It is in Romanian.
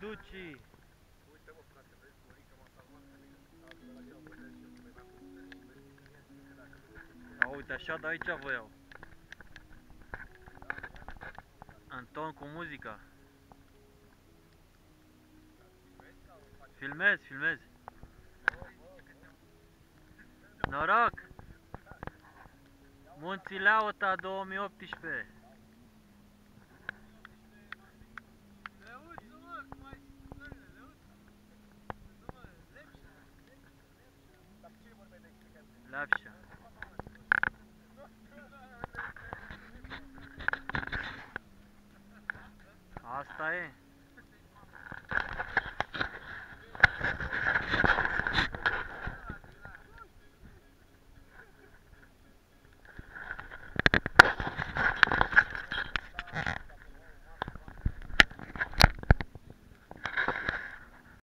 Luci! Uite mă frate, vezi, Morica m-a salvat pe mine. Altfel așa am putea și eu să mai A, uite, așa de aici vă iau. Anton cu muzica. Filmez, filmez. Noroc! Munții Leauta 2018. Love shot. आस्ता है